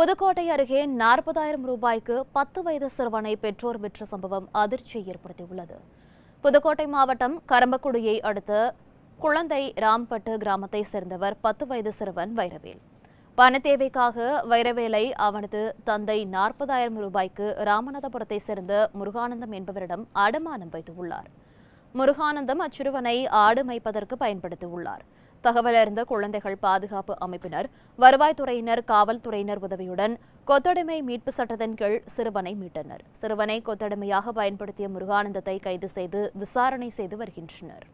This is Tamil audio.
புதுக்கோட்டை அருகே நாற்பதாயிரம் ரூபாய்க்கு பத்து வயது சிறுவனை பெற்றோர் விற்ற சம்பவம் அதிர்ச்சியை ஏற்படுத்தியுள்ளது. புதுக்கோட்டை மாவட்டம் கரம்பக்குடியை அடுத்து குழந்தை ராம்பட்டு கிராமத்தை சேர்ந்தவர் பத்து வயது சிறுவன் வைரவேல். பண தேவைக்காக வைரவேலை அவனது தந்தை நாற்பதாயிரம் ரூபாய்க்கு ராமநாதபுரத்தை சேர்ந்த முருகானந்தம் என்பவரிடம் அடமானம் வைத்துள்ளார். முருகானந்தம் அச்சிறுவனை ஆடு மேய்ப்பதற்கு பயன்படுத்தியுள்ளார். தகவலறிந்த குழந்தைகள் பாதுகாப்பு அமைப்பினர் வருவாய்த்துறையினர் காவல்துறையினர் உதவியுடன் கொத்தடிமை மீட்பு சட்டத்தின் கீழ் சிறுவனை மீட்டனர். சிறுவனை கொத்தடிமையாக பயன்படுத்திய முருகானந்தத்தை கைது செய்து விசாரணை செய்து வருகின்றனர்.